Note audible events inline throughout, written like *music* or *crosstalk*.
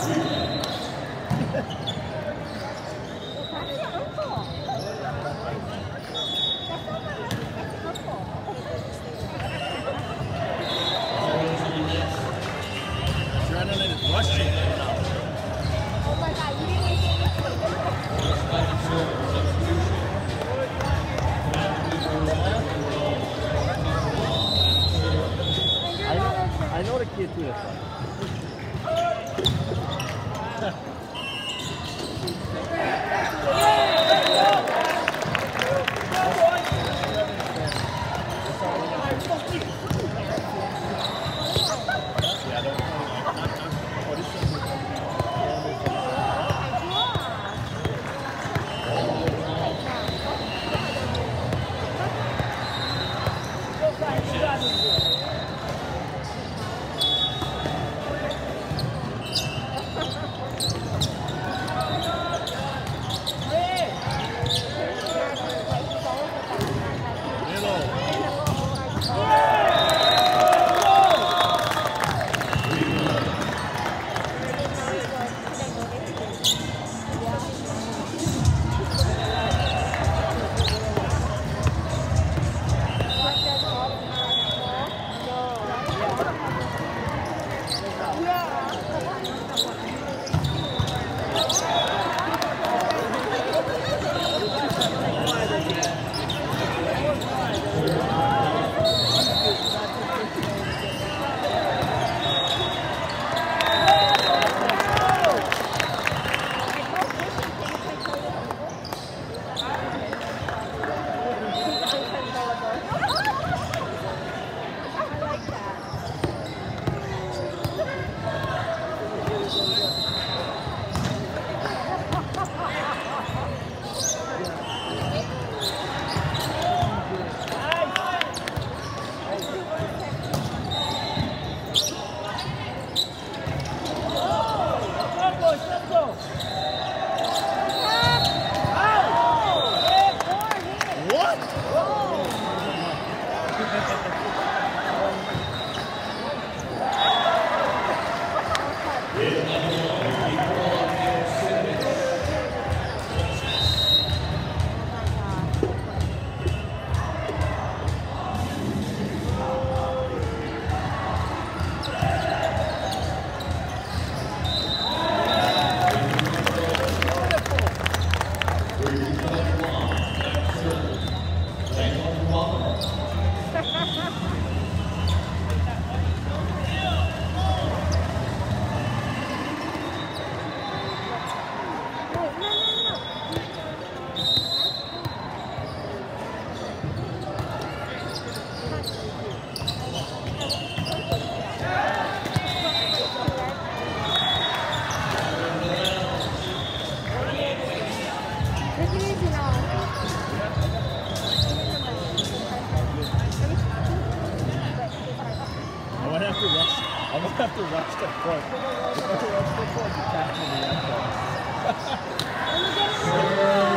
I know, the kid too. That's why. Yeah, 슛! I'm gonna have to rush. I'm gonna have to rush the. If *laughs* I rush the *laughs*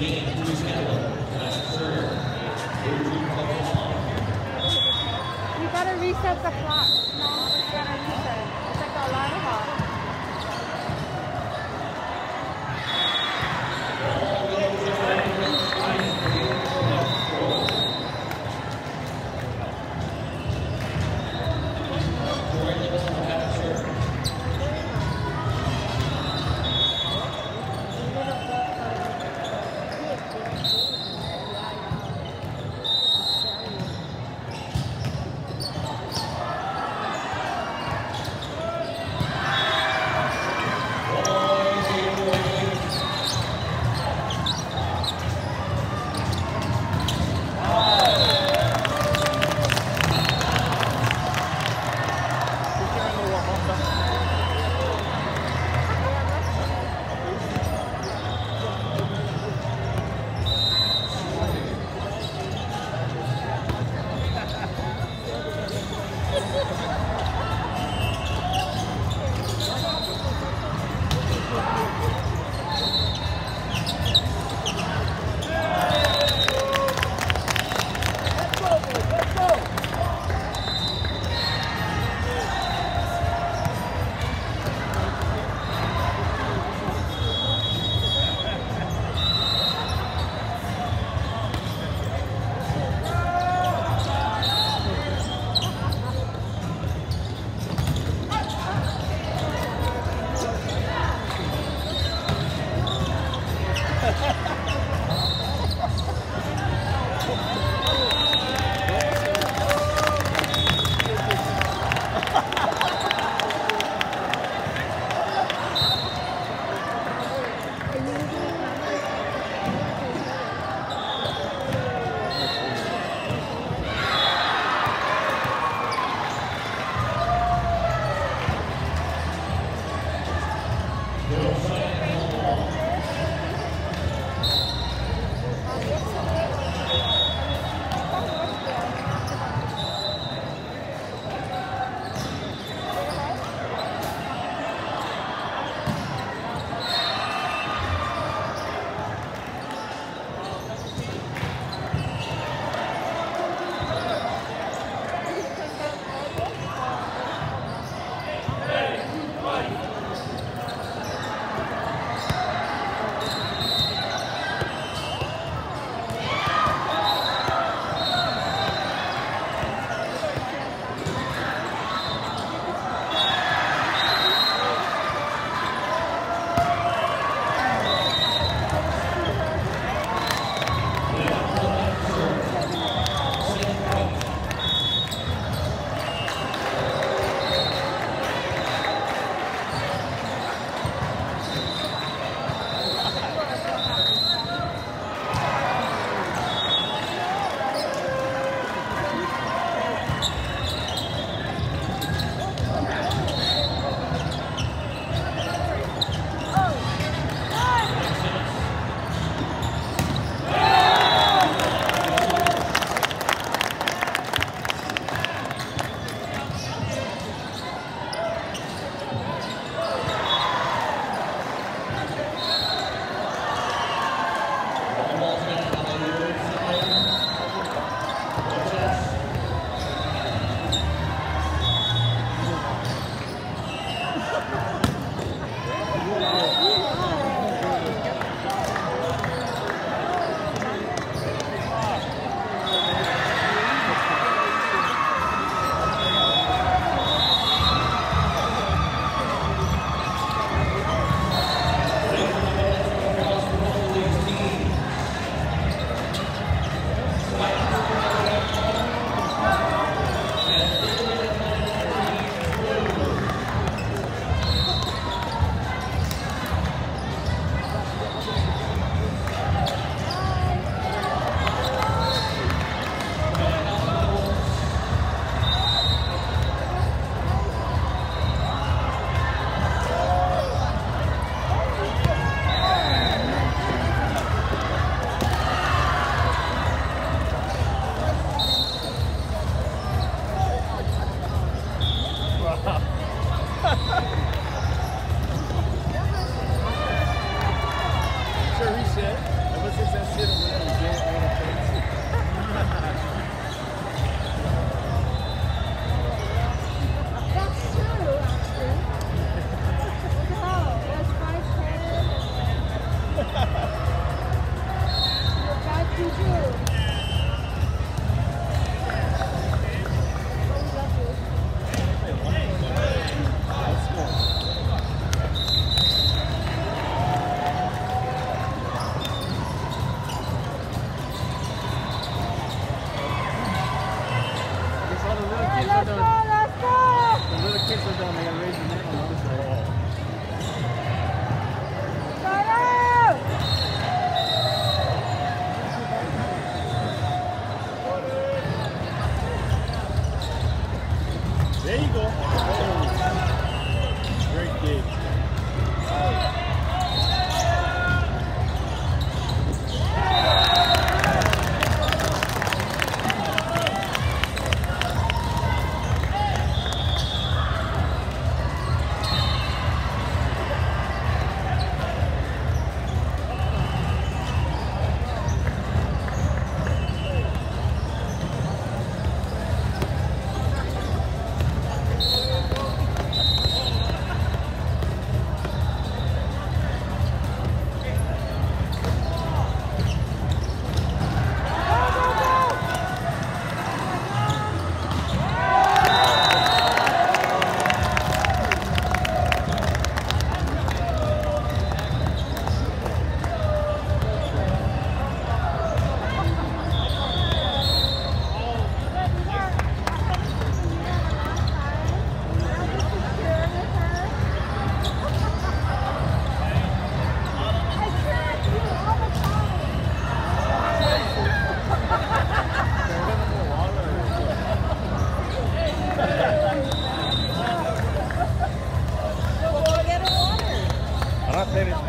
You gotta reset the clock.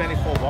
24